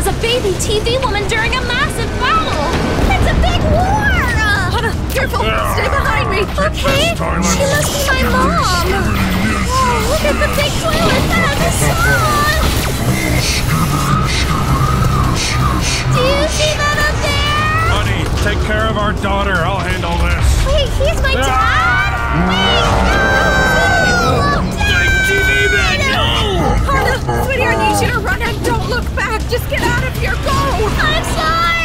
as a baby TV woman during a massive battle. It's a big war! Hana, careful! Stay behind me! Okay, she must be my mom. Oh, look at the big toilet that has a swan! Do you see that up there? Honey, take care of our daughter. I'll handle this. Wait, he's my ah. dad? Wait, no! Just get out of here! Go! I'm sorry!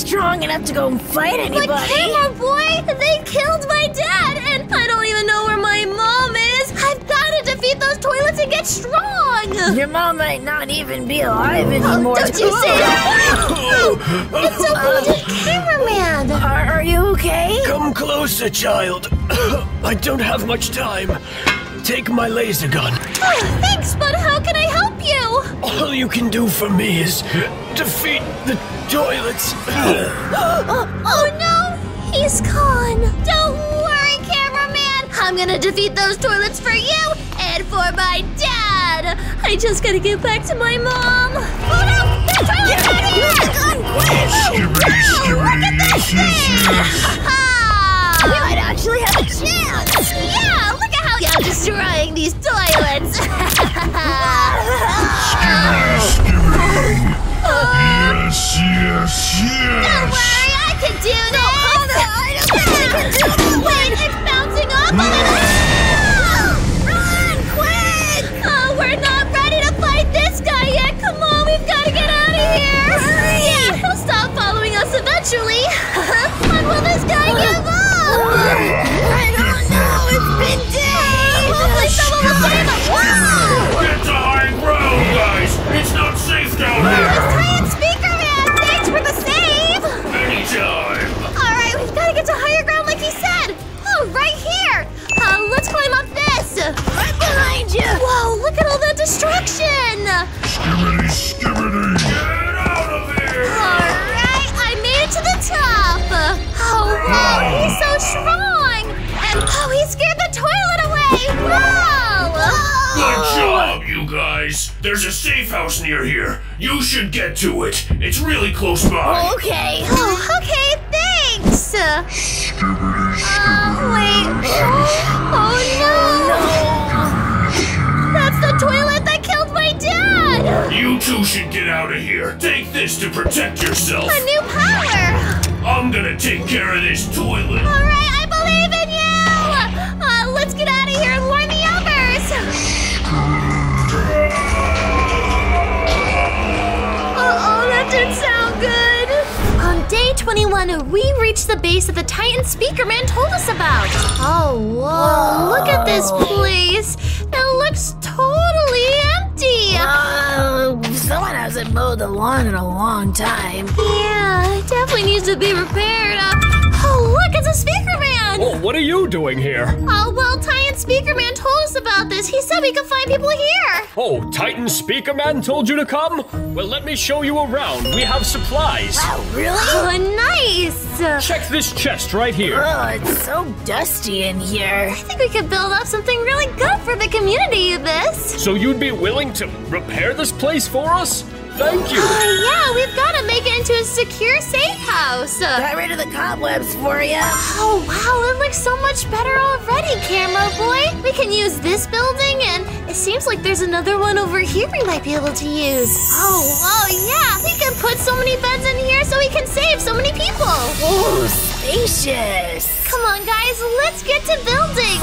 Strong enough to go and fight anybody. But camera boy, they killed my dad, and I don't even know where my mom is. I've got to defeat those toilets and get strong. Your mom might not even be alive oh, anymore. Don't you say that? Oh, it's a wounded cameraman. Are, are you okay? Come closer, child. I don't have much time. Take my laser gun. Oh, thanks, but how All you can do for me is defeat the toilets. Oh, oh no, he's gone. Don't worry, cameraman. I'm gonna defeat those toilets for you and for my dad. I just gotta get back to my mom. Oh no, the toilet's out here! Oh, oh, look at this thing! Ha! You might actually have a chance. Yeah, look I'm destroying these toilets. Yes, yes, yes! Don't worry, I can do this! I don't think I can do this! Wait, it's bouncing off of it! Good job, you guys! There's a safe house near here. You should get to it. It's really close by. Okay. Oh, okay, thanks! Uh, wait. Oh, no! That's the toilet that killed my dad! You two should get out of here. Take this to protect yourself. A new power! I'm gonna take care of this toilet. Alright, I day 21, we reached the base that the Titan Speaker Man told us about. Oh, whoa, look at this place! It looks totally empty! Uh, someone hasn't mowed the lawn in a long time. Yeah, it definitely needs to be repaired. Uh, oh, look, it's a Speaker Man! Oh, what are you doing here? Oh, well, Titan Speaker Man told us about this. He said we could find people here. Oh, Titan Speaker Man told you to come? Well, let me show you around. We have supplies. Wow, really? Oh, nice. Check this chest right here. Oh, it's so dusty in here. I think we could build up something really good for the community of this. So you'd be willing to repair this place for us? Thank you. Oh, yeah, we've got to make it into a secure safe house. Got rid of the cobwebs for you. Oh, wow, it looks so much better already, camera boy. We can use this building, and it seems like there's another one over here we might be able to use. Oh, oh, yeah, we can put so many beds in here so we can save so many people. Oh, spacious. Come on, guys, let's get to building.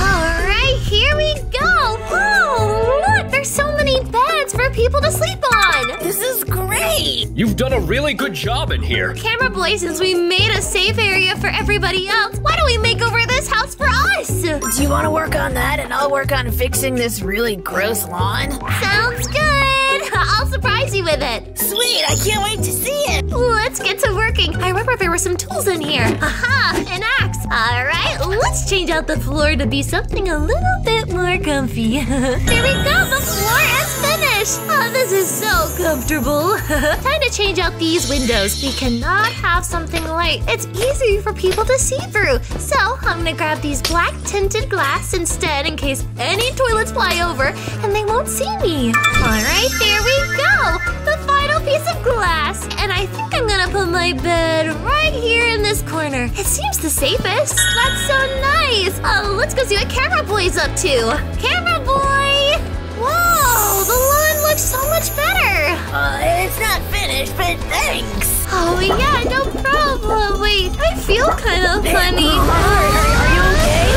All right, here we go. Whoa, look, there's so many beds for people to sleep on. This is great. You've done a really good job in here. Camera boy, since we made a safe area for everybody else, why don't we make over this house for us? do you want to work on that and I'll work on fixing this really gross lawn? Sounds good. I'll surprise you with it. Sweet, I can't wait to see it. Let's get to working. I remember there were some tools in here. Aha, an axe. All right, let's change out the floor to be something a little bit more comfy. there we go, the floor is finished. Oh, this is so comfortable. Time to change out these windows. We cannot have something light. It's easy for people to see through. So I'm gonna grab these black tinted glass instead in case any toilets fly over and they won't see me. All right, there we go. The final piece of glass. And I think I'm gonna put my bed right here in this corner. It seems the safest. That's so nice. Uh, let's go see what Camera Boy's up to. Camera Boy! Whoa, the looks so much better. Uh, it's not finished, but thanks. Oh yeah, no problem. Wait, I feel kind of funny. Are, are you okay?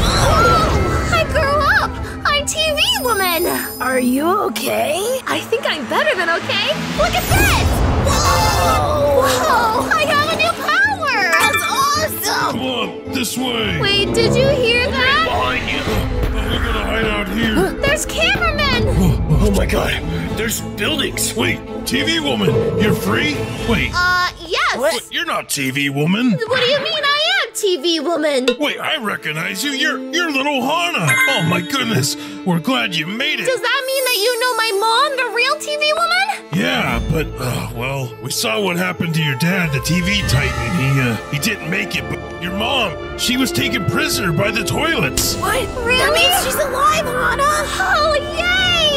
Whoa, I grew up. I'm TV woman. Are you okay? I think I'm better than okay. Look at this. Whoa! Whoa! I have a new power. That's awesome! Come on, this way. Wait, did you hear that? Behind you. We're gonna hide out here. There's cameramen. Oh my god, there's buildings. Wait, TV woman, you're free? Wait, Uh, yes. What? you're not TV woman. What do you mean I am TV woman? Wait, I recognize you. You're you're little Hana. Oh my goodness. We're glad you made it. Does that mean that you know my mom, the real TV woman? Yeah, but uh, well, we saw what happened to your dad, the TV titan. He uh, he didn't make it, but your mom, she was taken prisoner by the toilets. What? Really? That means she's alive, Hana! Oh,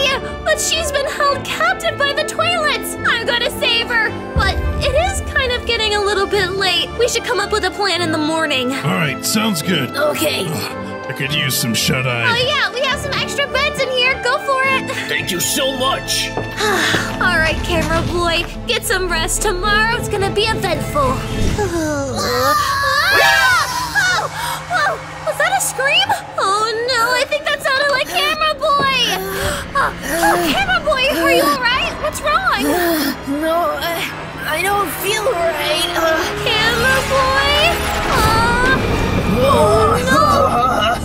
yay! But she's been held captive by the toilets. I'm gonna save her. But it is kind of getting a little bit late. We should come up with a plan in the morning. All right, sounds good. Okay. I could use some shut eye. Oh, yeah, we have some extra beds in here. Go for it. Thank you so much. All right, camera boy, get some rest. Tomorrow's gonna be eventful. Ah! Oh, oh, camera boy, are you all right? What's wrong? No, I, I don't feel right. Uh, Camera boy? Uh, oh no!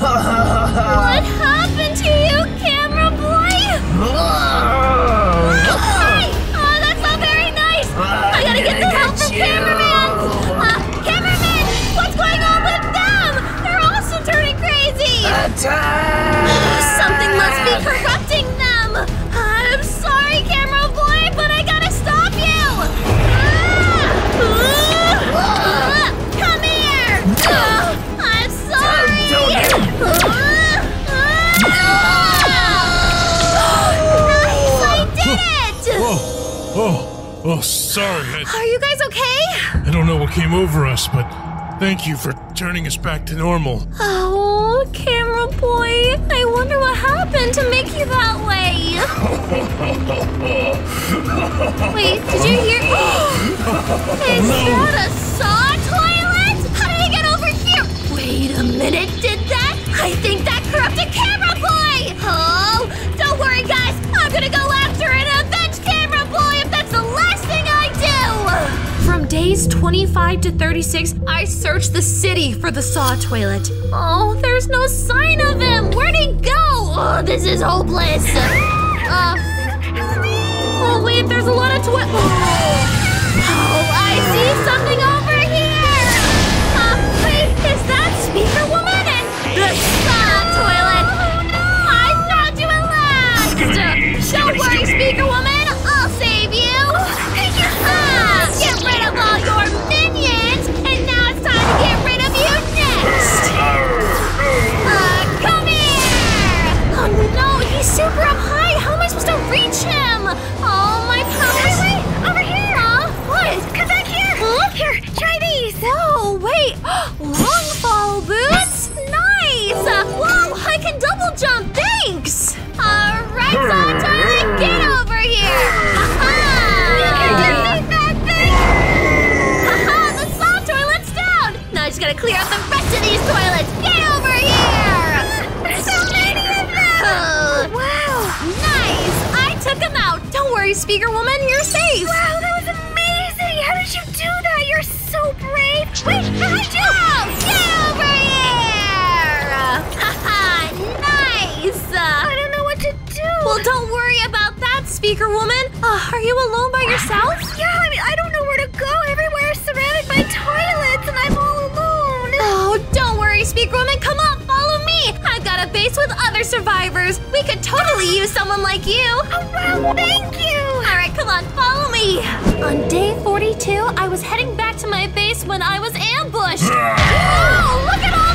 What happened to you, camera boy? Hey! Oh, that's not very nice! I gotta get the help from cameraman! Uh, cameraman! What's going on with them? They're also turning crazy! Something must be sorry. I, Are you guys okay? I don't know what came over us, but thank you for turning us back to normal. Oh, camera boy, I wonder what happened to make you that way. Wait, did you hear? Is that a saw days 25 to 36, I searched the city for the saw toilet. Oh, there's no sign of him. Where'd he go? Oh, this is hopeless. Uh, oh wait, there's a lot of toilet. Oh, I see something don't Woman. Come on, follow me. I've got a base with other survivors. We could totally use someone like you. Oh, wow, thank you. All right, come on, follow me. On day 42, I was heading back to my base when I was ambushed. oh, look at all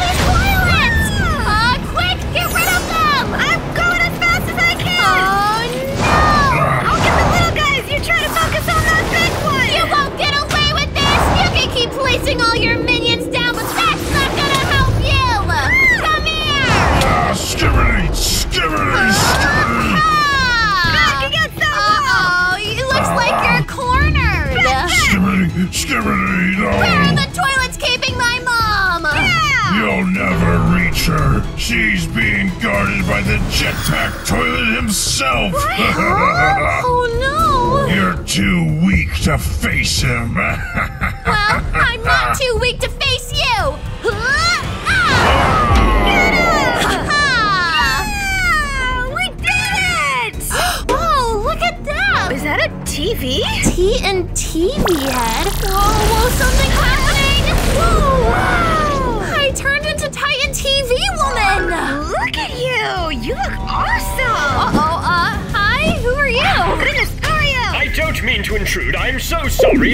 Skibidi, skibidi, Where are the toilets keeping my mom? You'll never reach her. She's being guarded by the jetpack toilet himself. Oh no! You're too weak to face him. Well, I'm not too weak to TV? T and TV head. Whoa, whoa, something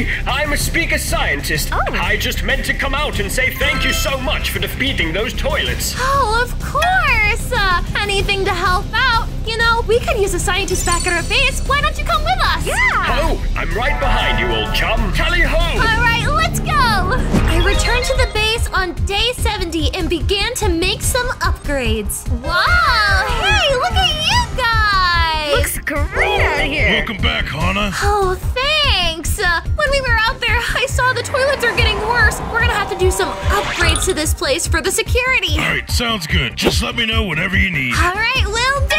sorry. I'm a speaker scientist. Oh. I just meant to come out and say thank you so much for defeating those toilets. Oh, of course! Uh, anything to help out. You know, we could use a scientist back at our base. Why don't you come with us? Yeah! Oh, I'm right behind you, old chum. Tally ho! All right, let's go! I returned to the base on day 70 and began to make some upgrades. Wow! Hey, look at you guys! Looks great out here! Welcome back, Hana. Oh, thanks! When we were out there, I saw the toilets are getting worse. We're gonna have to do some upgrades to this place for the security. All right, sounds good. Just let me know whatever you need. All right, will do.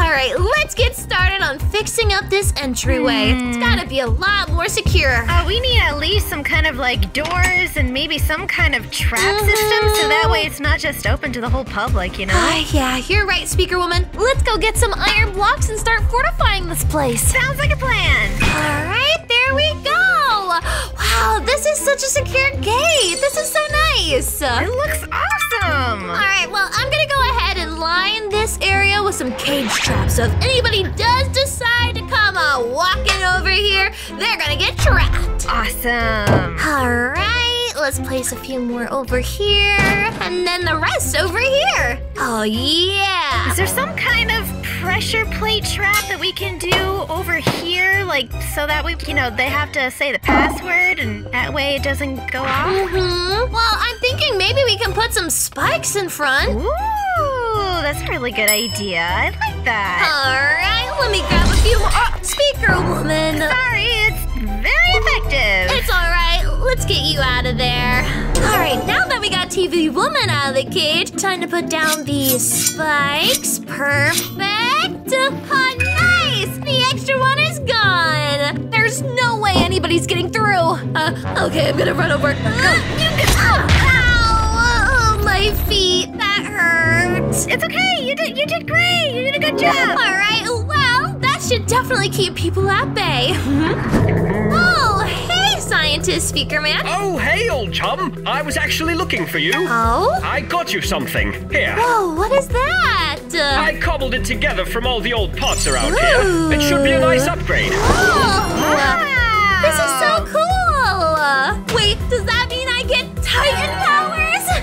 All right, let's get started on fixing up this entryway. It's gotta be a lot more secure. Uh, we need at least some kind of like doors and maybe some kind of trap system so that way it's not just open to the whole public, you know? Ah, yeah, you're right, Speaker Woman. Let's go get some iron blocks and start fortifying this place. Sounds like a plan! All right, there such a secure gate. This is so nice. It looks awesome! All right, well, I'm gonna go ahead and line this area with some cage traps. So if anybody does decide to come uh, walking over here, they're gonna get trapped. Awesome! All right, let's place a few more over here, and then the rest over here. Oh, yeah. Is there some kind of pressure plate trap that we can do over here? Like, so that we, you know, they have to say the password and that way it doesn't go off? Mm-hmm. Well, I'm thinking maybe we can put some spikes in front. Ooh, that's a really good idea. I like that. All right, let me grab a few more. Oh, speaker woman. Sorry, it's very effective. It's all right. Let's get you out of there. All right, now that we got TV woman out of the cage, time to put down these spikes. Perfect. Extra one is gone. There's no way anybody's getting through. Uh, okay, I'm gonna run over. Uh, ow! Oh, my feet. That hurts. It's okay. You did you did great. You did a good job. All right, well, that should definitely keep people at bay. oh, hey, scientist speaker man. Oh, hey, old chum. I was actually looking for you. Oh? I got you something. Here. Whoa, what is that? Uh, I cobbled it together from all the old pots around here. It should be a nice upgrade. oh, this is so cool. Wait, does that mean I get Titan powers?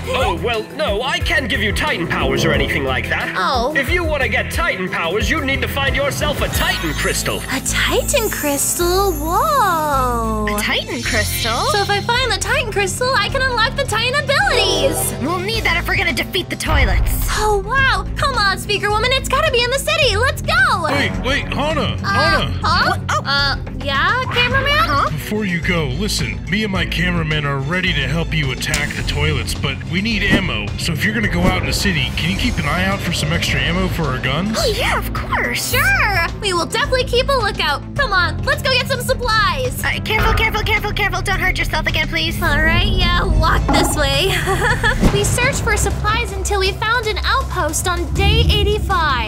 Oh, well, no, I can't give you Titan powers or anything like that. Oh. If you want to get Titan powers, you need to find yourself a Titan crystal. A Titan crystal? Whoa. A Titan crystal. So if I find the Titan crystal, I can unlock the Titan abilities. We'll need that if we're gonna defeat the toilets. Oh, wow. Come on, speaker woman. It's gotta be in the city. Let's go. Wait, wait, Hana, Uh, Hana. huh? Uh, yeah, cameraman? Huh? Before you go, listen, me and my cameraman are ready to help you attack the toilets, but we need ammo. So if you're gonna go out in the city, can you keep an eye out for some extra ammo for our guns? Oh yeah, of course. Sure. We will definitely keep a lookout. Come on, let's go get some supplies. Uh, careful, careful, careful, careful. Don't hurt yourself again, please. All right, yeah, walk this way. we searched for supplies until we found an outpost on day 85.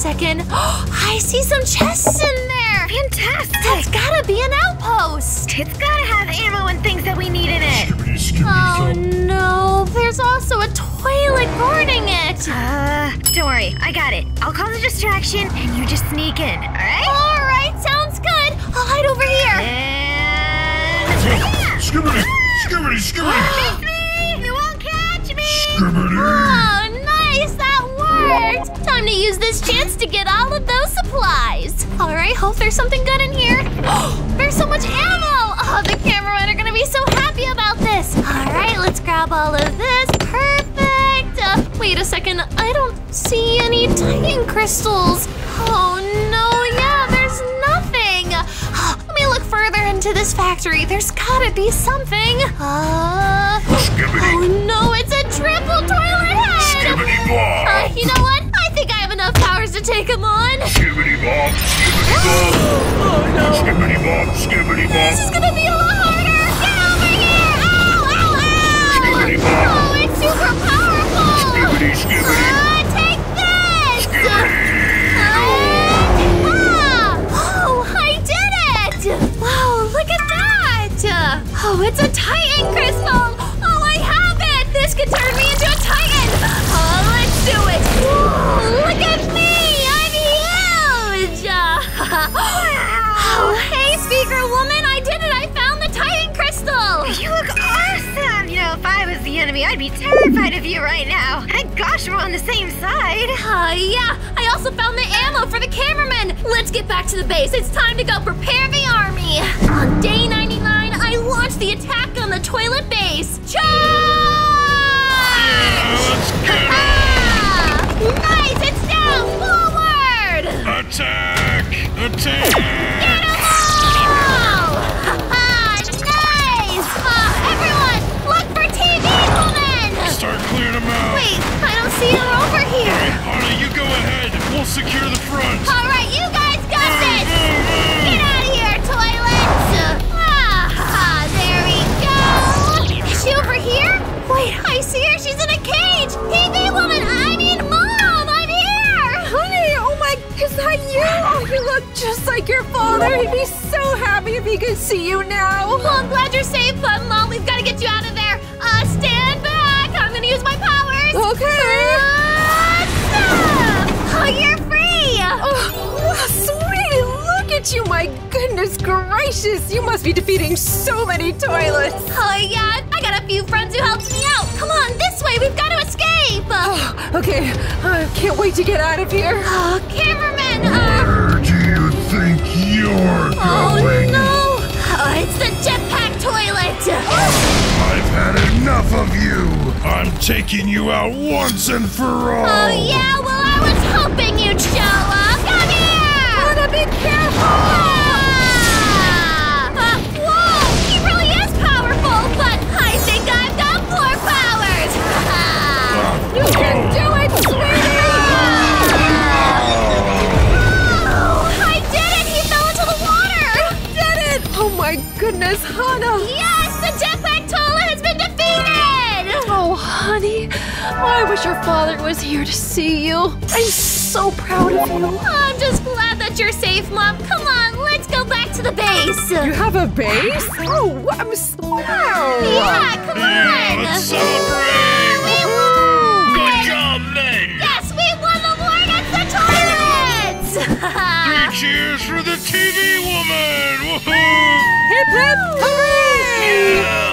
Second. I see some chests in there. Fantastic! That's gotta be an outpost. It's gotta have ammo and things that we need in it. Skibidi, skibidi, Oh no, there's also a toilet guarding it. Uh, don't worry, I got it. I'll cause a distraction and you just sneak in, alright? All right, sounds good. I'll hide over here. And. Skibidi, skibidi, skibidi, me! You won't catch me! skibidi. Nice, that worked. Time to use this chance to get all of those supplies. All right, hope there's something good in here. there's so much ammo. Oh, the cameramen are gonna be so happy about this. All right, let's grab all of this. Perfect. Uh, wait a second, I don't see any Titan crystals. Oh no, yeah, there's nothing. Let me look further into this factory. There's gotta be something. Uh, oh no, it's a triple toilet skibidi Uh, bob. you know what? I think I have enough powers to take him on. Skibidi bob, skibidi bob. Oh no! Skibidi bob, skibidi This is gonna be a lot also found the ammo for the cameraman. Let's get back to the base. It's time to go prepare the army. On day 99, I launched the attack on the toilet base. Charge! Ah! Nice, it's down. Forward. Attack! Attack! Get all! Ah, nice. Uh, everyone, look for TV woman. Start clearing them out. Wait, I don't see her over here. Hana, you go ahead. We'll secure the front. All right, you guys got this. Get out of here, toilets! Ah, there we go. Is she over here? Wait, I see her. She's in a cage. TV woman, I mean, mom, I'm here. Honey, oh my, is that you? Oh, you look just like your father. He'd be so happy if he could see you now. Well, I'm glad you're safe, but mom, we've got to get you out gracious. You must be defeating so many toilets. Oh yeah, I got a few friends who helped me out. Come on, this way. We've got to escape. Oh, okay, I can't wait to get out of here. Oh, cameraman! Uh, Where do you think you're oh going? no! Oh, it's the jetpack toilet! I've had enough of you. I'm taking you out once and for all. Oh yeah, well I was hoping you'd show up! Come here! Hana, be careful! Goodness, Hana! Yes, the jetpack toilet has been defeated! Oh, honey, I wish your father was here to see you. I'm so proud of you. I'm just glad that you're safe, Mom. Come on, let's go back to the base. You have a base? Oh, I'm so wow. Yeah, come Yeah, on. let's celebrate! We won! Good job, men. Yes, we won the war against the toilets! Three cheers for the TV woman! Hip hip hooray!